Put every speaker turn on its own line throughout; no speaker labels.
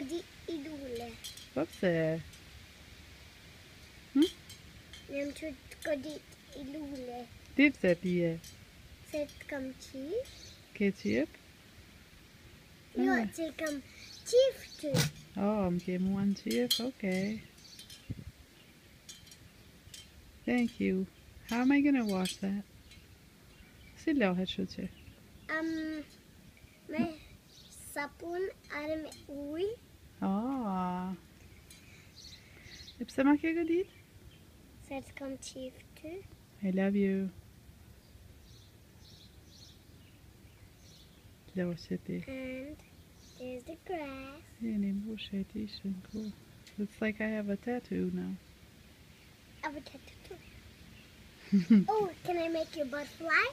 dit i Dole.
Babse.
Nem tud ska dit i Dole.
Dit zet die
Zet kam chief.
ketchup.
Ja,
Ah.
zet kam chief tu.
Oh, I'm getting one chip. Okay. Thank you. How am I gonna wash that? Silla har shutje.
Um, med sapun med oj.
Ah. Ipsa makia gadit.
Zet kam chief tu.
I love you. Love city.
And there's the grass.
Any bullshit cool. Looks like I have a tattoo now.
I would take it too. oh, can I make your butt fly?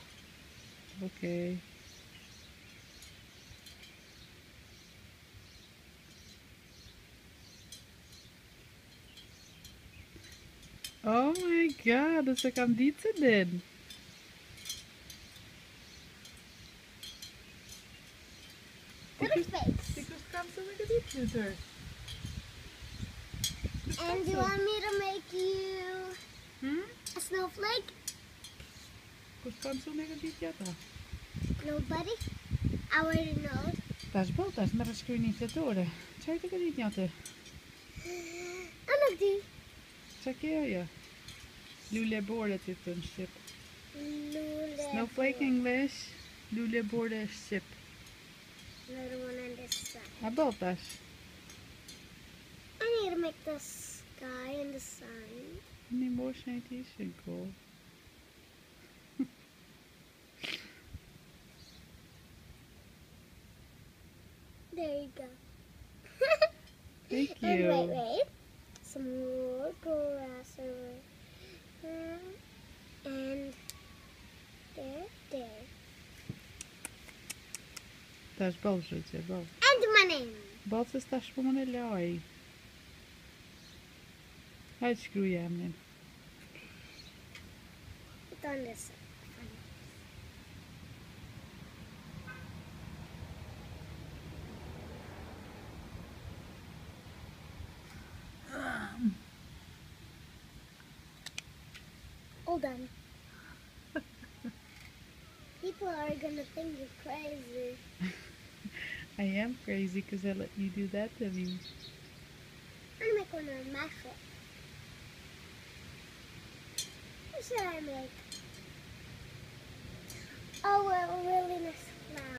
Okay. Oh my god, dat is kan dit te doen.
Look at his face.
Ik kan zo lekker dit doen.
And do you want me to make you
Hm?
a snowflake?
Kus kan zo lekker dit jata.
Nobody? I already know.
Tas baltas, maar dat kun je niet doen. Zou je?
I'm not the
Check je. Lule borde typ een ship.
Lule.
Snowflake English. Ship.
Another one on this side.
Maar baltas.
I need to make the sky and the sun.
Nee, mooi zijn die zijn cool.
There you go.
Thank
And
you.
wait, wait. Some more grass over here. And there, there.
Tas balsutje, bal.
And my name.
Se staš po mene ljaj. Hajde skrujem ne.
It's on this Hold on. People are gonna think you're crazy.
I am crazy because I let you do that to me.
I'm gonna make one of my foot. What should I make? Oh, well, really nice flower.